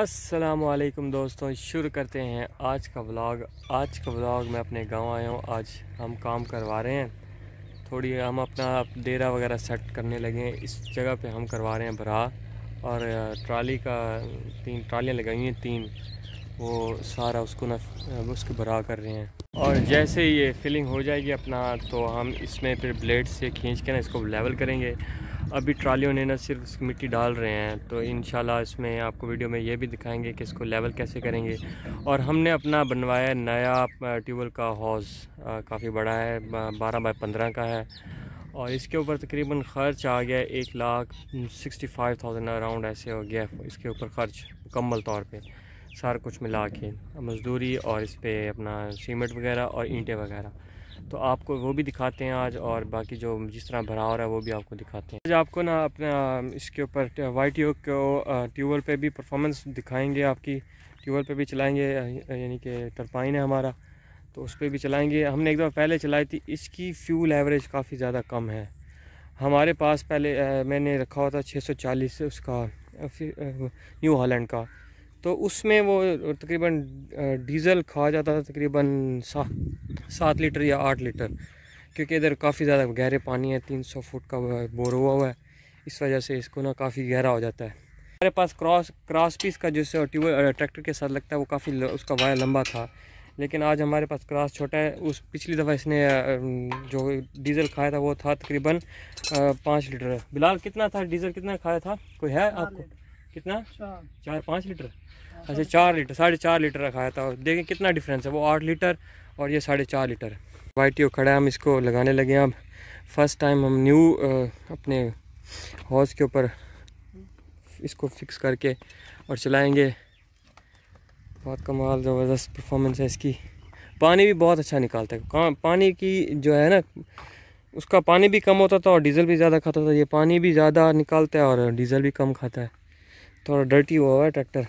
असलकुम दोस्तों, शुरू करते हैं आज का व्लॉग। आज का व्लॉग मैं अपने गाँव आया हूँ। आज हम काम करवा रहे हैं। थोड़ी हम अपना डेरा वगैरह सेट करने लगे हैं। इस जगह पे हम करवा रहे हैं भरा और ट्राली का तीन ट्रालियाँ लगाई हैं, तीन। वो सारा उसको ना उसके भरा कर रहे हैं। और जैसे ये फिलिंग हो जाएगी अपना तो हम इसमें फिर ब्लेड से खींच के ना इसको लेवल करेंगे। अभी ट्रालियों ने ना सिर्फ़ मिट्टी डाल रहे हैं तो इन इसमें आपको वीडियो में ये भी दिखाएँगे कि इसको लेवल कैसे करेंगे। और हमने अपना बनवाया नया ट्यूबवेल का हौज़ काफ़ी बड़ा है बारह बाई पंद्रह का है। और इसके ऊपर तकरीबन ख़र्च आ गया एक lakh sixty five thousand, around ऐसे हो गया इसके ऊपर ख़र्च मुकम्मल तौर पे। सारा कुछ मिला के, मज़दूरी और इस पर अपना सीमेंट वगैरह और ईंटें वगैरह। तो आपको वो भी दिखाते हैं आज और बाकी जो जिस तरह भरा हो रहा है वो भी आपको दिखाते हैं। आज आपको ना अपना, इसके ऊपर वाइट योग को ट्यूबवेल पे भी परफॉर्मेंस दिखाएँगे आपकी। ट्यूबवेल पे भी चलाएँगे यानी कि टरपाइन है हमारा तो उस पर भी चलाएँगे। हमने एक दफ़ा पहले चलाई थी, इसकी फ्यूल एवरेज काफ़ी ज़्यादा कम है। हमारे पास पहले मैंने रखा हुआ था छः सौ चालीस उसका न्यू हॉलैंड का। तो उसमें वो तकरीबन डीज़ल खा जाता था तकरीबन सा सात लीटर या आठ लीटर क्योंकि इधर काफ़ी ज़्यादा गहरे पानी है तीन सौ फुट का बोर हुआ हुआ है। इस वजह से इसको ना काफ़ी गहरा हो जाता है। हमारे पास क्रॉस क्रॉस पीस का जो ट्यूब ट्रैक्टर के साथ लगता है वो काफ़ी उसका वायर लंबा था लेकिन आज हमारे पास क्रॉस छोटा है। उस पिछली दफ़ा इसने जो डीज़ल खाया था वो था तकरीबन पाँच लीटर बिलाल कितना था डीज़ल कितना खाया था? कोई है आपको? कितना? चार। पाँच लीटर? अच्छा चार लीटर साढ़े चार लीटर रखाया था देखें कितना डिफरेंस है वो आठ लीटर और ये साढ़े चार लीटर। वाइट खड़ा है हम इसको लगाने लगे हैं अब। फ़र्स्ट टाइम हम न्यू अपने हॉर्स के ऊपर इसको फिक्स करके और चलाएँगे। बहुत कमाल ज़बरदस्त परफॉर्मेंस है इसकी। पानी भी बहुत अच्छा निकालता है। पानी की जो है ना उसका पानी भी कम होता था और डीज़ल भी ज़्यादा खाता था। ये पानी भी ज़्यादा निकालता है और डीज़ल भी कम खाता है। थोड़ा डर्टी हुआ हुआ है ट्रैक्टर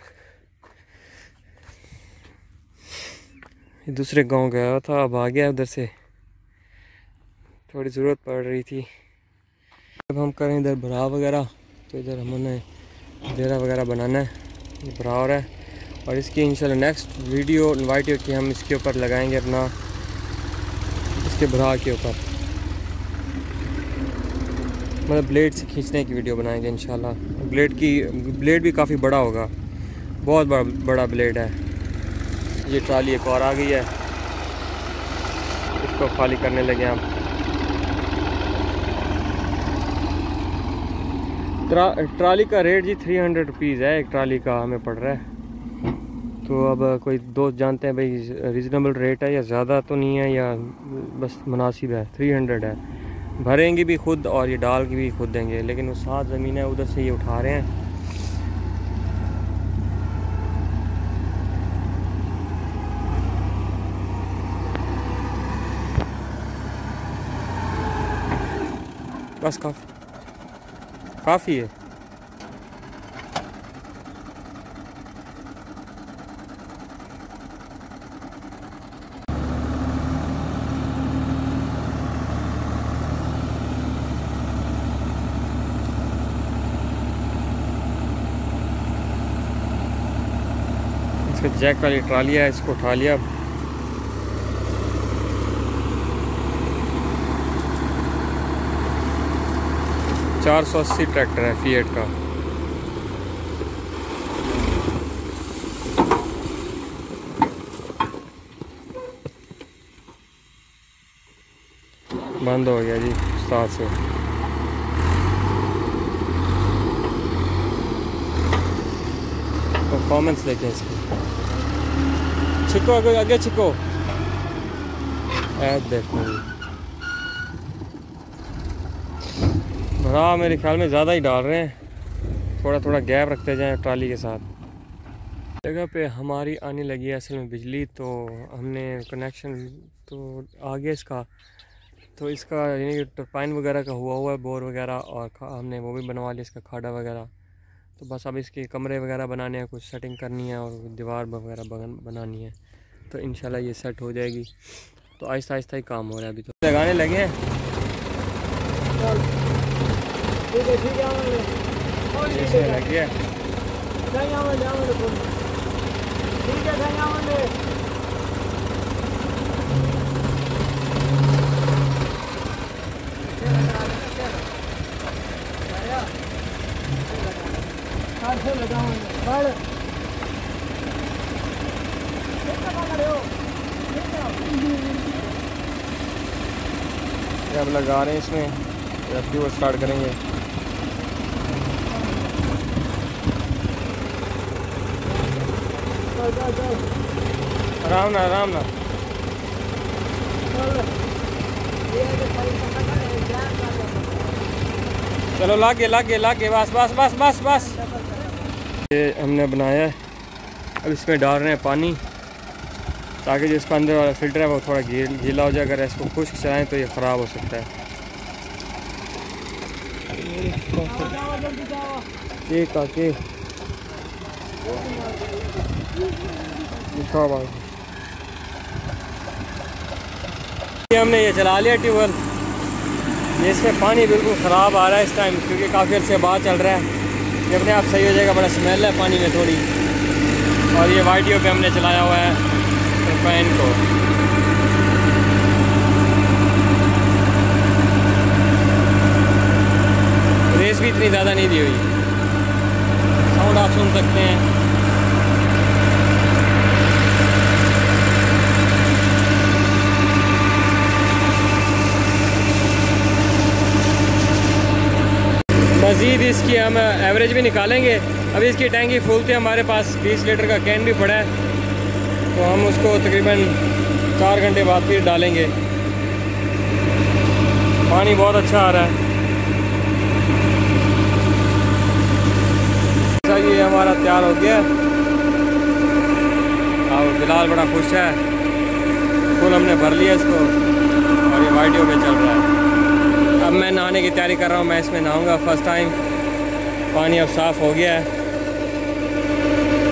दूसरे गाँव गया था, अब आ गया उधर से। थोड़ी ज़रूरत पड़ रही थी। अब हम करें इधर भरा वगैरह तो इधर हमने डेरा वगैरह बनाना है। ये भरा हो रहा है। और इसकी इंशाल्लाह नेक्स्ट वीडियो इनवाइट कि हम इसके ऊपर लगाएँगे अपना, इसके भरा के ऊपर। मतलब ब्लेड से खींचने की वीडियो बनाएँगे इंशाल्लाह। ब्लेड की ब्लेड भी काफ़ी बड़ा होगा। बहुत बड़ा बड़ा ब्लेड है। ये ट्राली एक और आ गई है। इसको खाली करने लगे हम। ट्रा, ट्राली का रेट जी थ्री हंड्रेड रुपीज़ है एक ट्राली का हमें पड़ रहा है। तो अब कोई दोस्त जानते हैं भाई रीज़नेबल रेट है या ज़्यादा तो नहीं है या बस मुनासिब है? थ्री हंड्रेड है। भरेंगे भी खुद और ये डाल के भी खुद देंगे, लेकिन वो सात ज़मीन है, उधर से ये उठा रहे हैं। बस काफ़ी काफ़ी है। जैक वाली ट्राली है, इसको उठा लिया। चार सौ अस्सी ट्रैक्टर है फीएट का। बंद हो गया जी उस्ताद से। परफॉर्मेंस देखें इसकी। छिको आगे आगे छिको ऐड देखो। भरा मेरे ख्याल में ज़्यादा ही डाल रहे हैं। थोड़ा थोड़ा गैप रखते जाएँ ट्राली के साथ। जगह पे हमारी आने लगी है असल में बिजली तो हमने कनेक्शन तो आ गया इसका तो इसका यानी कि टरपाइन वगैरह का हुआ हुआ है, बोर वगैरह, और हमने वो भी बनवा लिया, इसका खाड़ा वगैरह। तो बस अब इसके कमरे वगैरह बनाने हैं, कुछ सेटिंग करनी है और दीवार वगैरह बनानी है। तो इन ये सेट हो जाएगी। तो आहिस्ता आहिस्ता ही काम हो रहा है अभी तो। लगाने लगे हैं? लग है अब लगा रहे हैं इसमें। जब भी वो स्टार्ट करेंगे। आराम ना आराम ना। चलो लागे लागे लागे बस बस बस बस बस। ये हमने बनाया है। अब इसमें डाल रहे हैं पानी, ताकि जो इसका अंदर वाला फ़िल्टर है वो थोड़ा गील गीला हो जाए। अगर इसको खुश्क चलाएँ तो ये ख़राब हो सकता है। के काके। ये हमने ये चला लिया ट्यूबवेल। ये इसमें पानी बिल्कुल ख़राब आ रहा है इस टाइम क्योंकि काफ़ी अर्से बाद चल रहा है। ये अपने आप सही हो जाएगा, बड़ा स्मेल है पानी में थोड़ी। और ये वाइटियो पे हमने चलाया हुआ है फ़ैन को। रेस भी इतनी ज़्यादा नहीं दी हुई। साउंड आप सुन सकते हैं। मज़ीद इसकी हम एवरेज भी निकालेंगे। अभी इसकी टैंकी फुल थी हमारे पास 20 लीटर का कैन भी पड़ा है। तो हम उसको तकरीबन चार घंटे बाद फिर डालेंगे। पानी बहुत अच्छा आ रहा है। ये हमारा तैयार हो गया। और बिलाल बड़ा खुश है। फुल हमने भर लिया इसको और ये वाइडियो पे चल रहा है। की तैयारी कर रहा हूँ, मैं इसमें नहाऊँगा फ़र्स्ट टाइम पानी अब साफ़ हो गया है।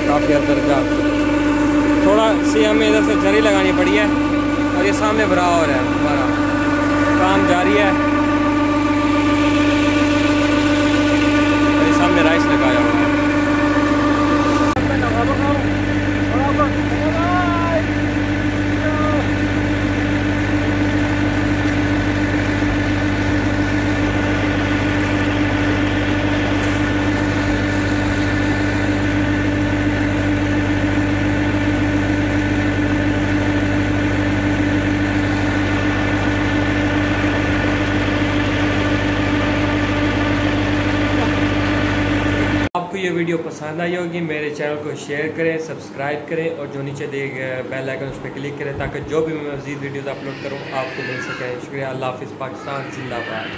काफ़ी हद तक का थोड़ा सी हमें इधर से जरी लगानी पड़ी है और ये सामने भरा हो रहा है, हमारा। काम जारी है और ये सामने राइस लगाया हुआ है आपको ये वीडियो पसंद आई होगी, मेरे चैनल को शेयर करें सब्सक्राइब करें और जो नीचे दिए गए बेल आइकन उस पर क्लिक करें ताकि जो भी मैं मजीद वीडियोज़ अपलोड करूँ, आपको मिल सके। शुक्रिया, अल्लाह हाफिज़, पाकिस्तान, जिंदाबाद।